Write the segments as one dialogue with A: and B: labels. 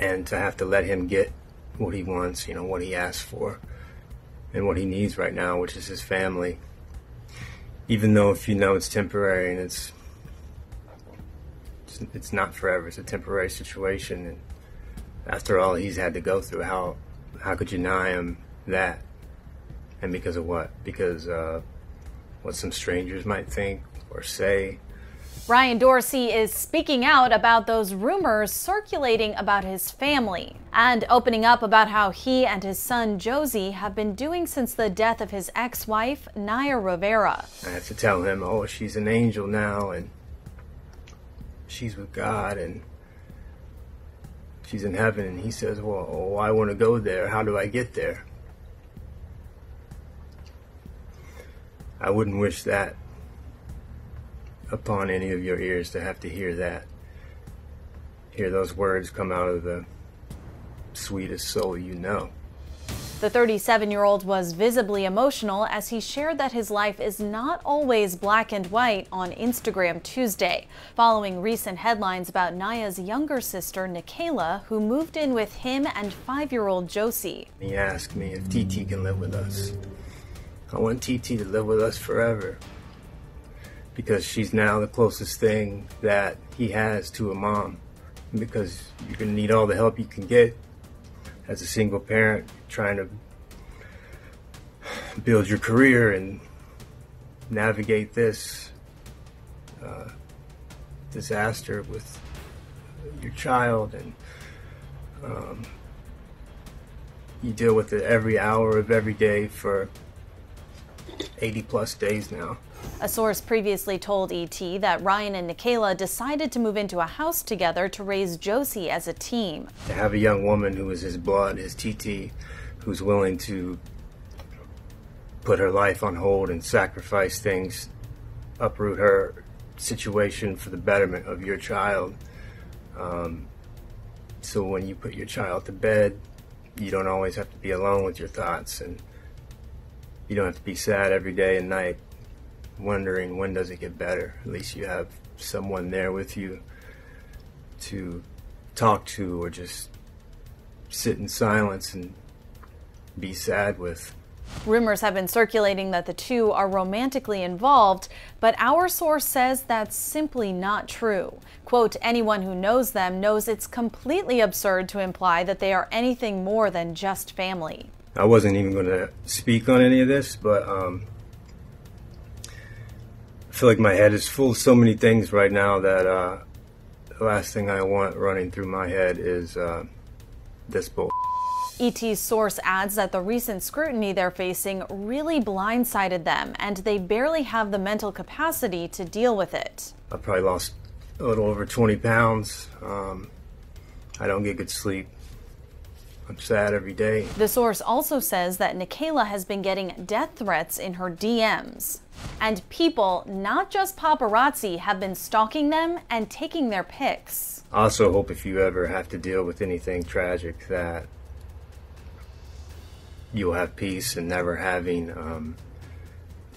A: and to have to let him get what he wants, you know, what he asks for, and what he needs right now, which is his family. Even though if you know it's temporary and it's it's, not forever, it's a temporary situation, and after all he's had to go through, how how could you deny him that? And because of what? Because uh, what some strangers might think or say
B: Ryan Dorsey is speaking out about those rumors circulating about his family and opening up about how he and his son Josey have been doing since the death of his ex wife, Naya Rivera.
A: I have to tell him, oh, she's an angel now and she's with God and she's in heaven. And he says, well, oh, I want to go there. How do I get there? I wouldn't wish that upon any of your ears to have to hear that. Hear those words come out of the sweetest soul you know.
B: The 37 year old was visibly emotional as he shared that his life is not always black and white on Instagram Tuesday, following recent headlines about Naya's younger sister, Nickayla, who moved in with him and five year old Josey.
A: He asked me if TT can live with us. I want TT to live with us forever because she's now the closest thing that he has to a mom. Because you're going to need all the help you can get as a single parent trying to build your career and navigate this uh, disaster with your child and um, you deal with it every hour of every day for 80 plus days now.
B: A source previously told ET that Ryan and Nickayla decided to move into a house together to raise Josey as a team.
A: To have a young woman who is his blood, his TT, who's willing to put her life on hold and sacrifice things, uproot her situation for the betterment of your child. Um, so when you put your child to bed, you don't always have to be alone with your thoughts and you don't have to be sad every day and night wondering when does it get better. At least you have someone there with you to talk to or just sit in silence and be sad with.
B: Rumors have been circulating that the two are romantically involved, but our source says that's simply not true. Quote, anyone who knows them knows it's completely absurd to imply that they are anything more than just family.
A: I wasn't even going to speak on any of this, but um, feel like my head is full of so many things right now that uh, the last thing I want running through my head is uh, this bull.
B: ET's source adds that the recent scrutiny they're facing really blindsided them, and they barely have the mental capacity to deal with it.
A: I probably lost a little over 20 pounds. Um, I don't get good sleep. I'm sad every day.
B: The source also says that Nickayla has been getting death threats in her DMs. And people, not just paparazzi, have been stalking them and taking their pics.
A: I also hope if you ever have to deal with anything tragic that you'll have peace and never having um,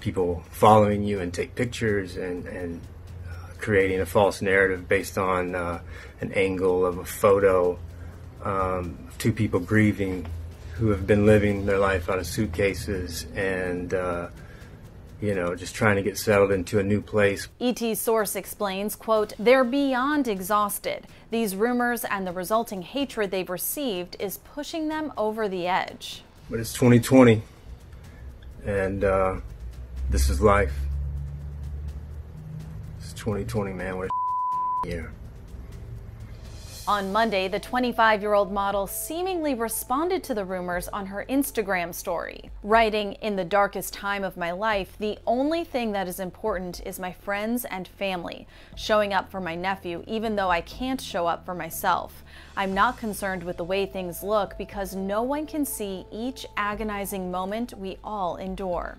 A: people following you and take pictures and, and uh, creating a false narrative based on uh, an angle of a photo um, two people grieving who have been living their life out of suitcases and uh, you know, just trying to get settled into a new place.
B: ET source explains, quote, they're beyond exhausted. These rumors and the resulting hatred they've received is pushing them over the edge.
A: But it's 2020, and uh, this is life. It's 2020, man. What a year.
B: On Monday, the 25 year old model seemingly responded to the rumors on her Instagram story, writing, In the darkest time of my life, the only thing that is important is my friends and family, showing up for my nephew, even though I can't show up for myself. I'm not concerned with the way things look because no one can see each agonizing moment we all endure.